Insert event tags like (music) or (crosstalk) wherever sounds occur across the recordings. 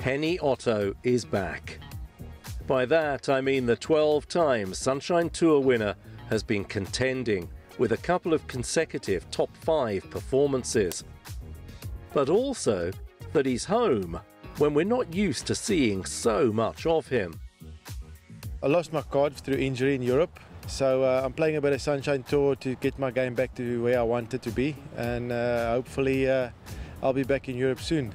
Hennie Otto is back. By that, I mean the 12 time Sunshine Tour winner has been contending with a couple of consecutive top five performances. But also that he's home when we're not used to seeing so much of him. I lost my card through injury in Europe, so uh, I'm playing a bit of Sunshine Tour to get my game back to where I wanted to be, and uh, hopefully uh, I'll be back in Europe soon.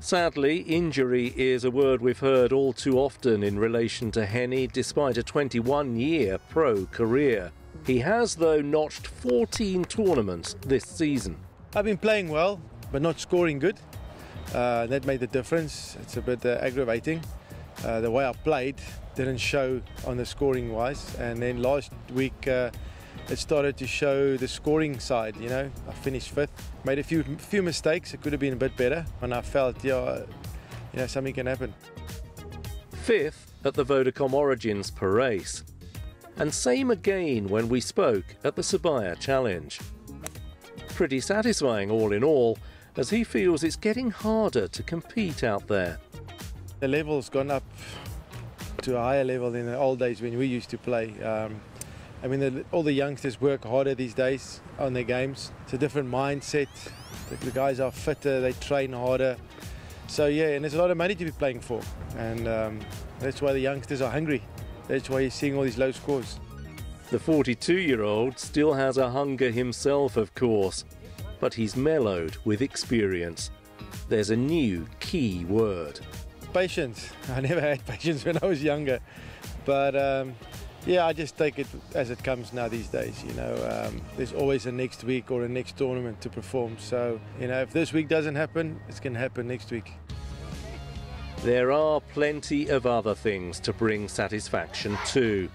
Sadly, injury is a word we've heard all too often in relation to Hennie, despite a 21 year pro career. He has, though, notched 14 tournaments this season. I've been playing well, but not scoring good. Uh, that made the difference. It's a bit uh, aggravating. Uh, the way I played didn't show on the scoring wise, and then last week uh, it started to show the scoring side. You know, I finished fifth, made a few few mistakes. It could have been a bit better, and I felt, yeah, you know, something can happen. Fifth at the Vodacom Origins per race, and same again when we spoke at the Sibaya Challenge. Pretty satisfying all in all, as he feels it's getting harder to compete out there. The level's gone up to a higher level than the old days when we used to play. Um, I mean, the, all the youngsters work harder these days on their games. It's a different mindset. The, the, guys are fitter, they train harder. So, yeah, and there's a lot of money to be playing for. And um, that's why the youngsters are hungry. That's why you're seeing all these low scores. The 42 year old still has a hunger himself, of course, but he's mellowed with experience. There's a new key word patience. I never had (laughs) patience when I was younger. But um, yeah, I just take it as it comes now these days. You know, um, there's always a next week or a next tournament to perform. So, you know, if this week doesn't happen, it's going to happen next week. There are plenty of other things to bring satisfaction to.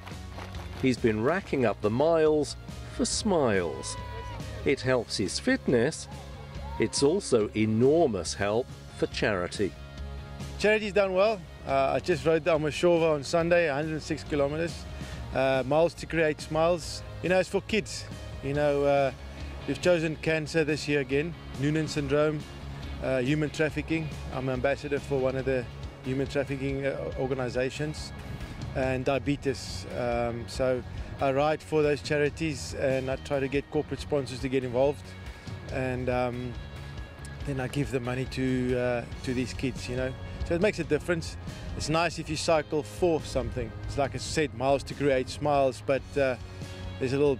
He's been racking up the miles for smiles. It helps his fitness. It's also enormous help for charity. Charity's done well. Uh, I just rode the Amashova on Sunday, 106 kilometers uh, Miles to Create Smiles. You know, it's for kids. You know, uh, we've chosen cancer this year again, Noonan syndrome, uh, human trafficking. I'm ambassador for one of the human trafficking uh, organizations, and diabetes. Um, so I write for those charities and I try to get corporate sponsors to get involved. And um, then I give the money to uh, to these kids, you know. So it makes a difference. It's nice if you cycle for something. It's like I said, miles to create smiles, but uh, there's a little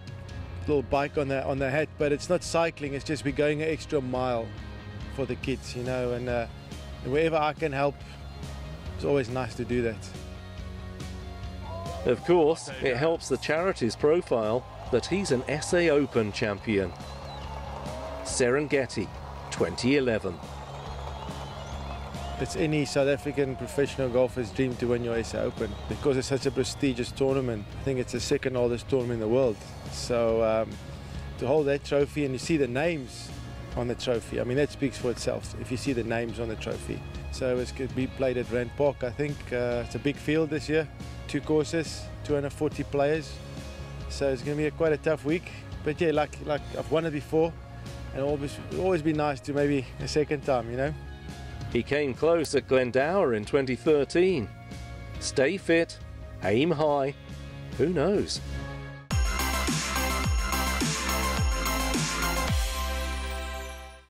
little bike on the on the hat, but it's not cycling. It's just we're going an extra mile for the kids, you know. And, uh, and wherever I can help, it's always nice to do that. Of course, it helps the charity's profile that he's an SA Open champion. Serengeti, 2011. It's any South African professional golfer's dream to win your SA Open because it's such a prestigious tournament. I think it's the second oldest tournament in the world. So um, to hold that trophy and you see the names on the trophy, I mean, that speaks for itself if you see the names on the trophy. So it's going to be played at Rand Park, I think. Uh, it's a big field this year, two courses, 240 players. So it's going to be a, quite a tough week. But yeah, like, like I've won it before, and always, always be nice to maybe a second time, you know. He came close at Glendower in 2013. Stay fit, aim high, who knows?